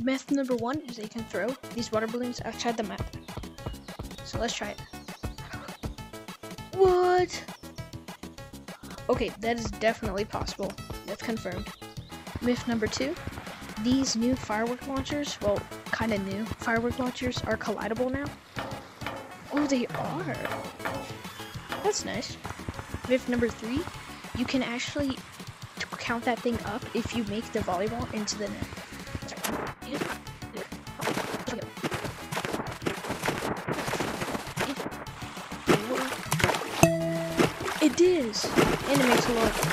Myth number one is they can throw these water balloons outside the map. So let's try it. What? Okay, that is definitely possible. That's confirmed. Myth number two. These new firework launchers, well, kind of new, firework launchers are collidable now. Oh, they are. That's nice. Myth number three. You can actually count that thing up if you make the volleyball into the net. Is, and it makes a lot of.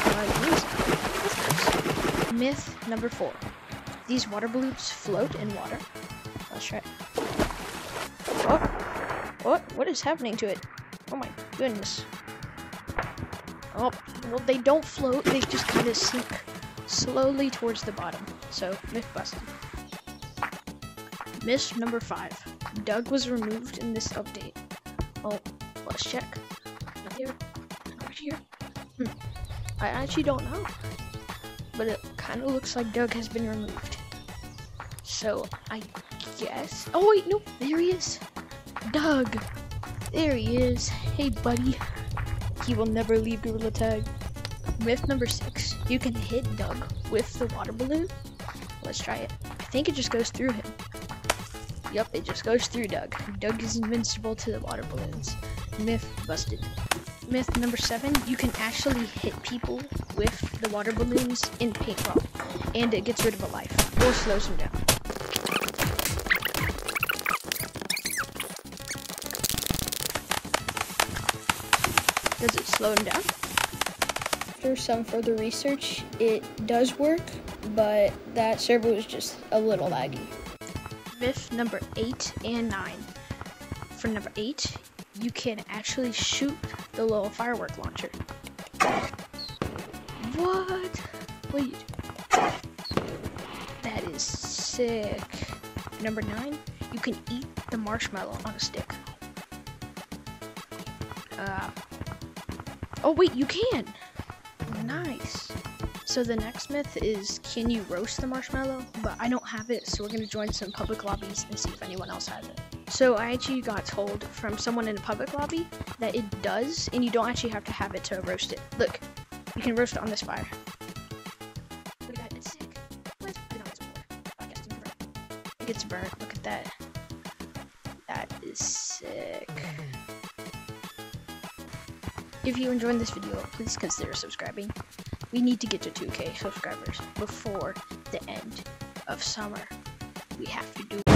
Myth number four: These water balloons float in water. Let's try. It. Oh, what? What is happening to it? Oh my goodness! Oh, well, they don't float. They just kind of sink slowly towards the bottom. So myth busted. Myth number five: Doug was removed in this update. Oh, let's check. Here here? Hmm. I actually don't know. But it kind of looks like Doug has been removed. So I guess. Oh wait, no, there he is. Doug. There he is. Hey, buddy. He will never leave Gorilla Tag. Myth number six. You can hit Doug with the water balloon. Let's try it. I think it just goes through him. Yup, it just goes through Doug. Doug is invincible to the water balloons. Myth busted myth number seven, you can actually hit people with the water balloons in paintball, and it gets rid of a life or slows them down. Does it slow them down? After some further research, it does work, but that server was just a little laggy. Myth number eight and nine. For number eight, you can actually shoot the little firework launcher. What? Wait. That is sick. Number nine, you can eat the marshmallow on a stick. Uh, oh wait, you can. Nice. So the next myth is, can you roast the marshmallow? But I don't have it, so we're gonna join some public lobbies and see if anyone else has it. So I actually got told from someone in a public lobby that it does, and you don't actually have to have it to roast it. Look, you can roast it on this fire. Put oh, it. It gets burnt. Look at that. That is sick. If you enjoyed this video, please consider subscribing. We need to get to 2k subscribers before the end of summer. We have to do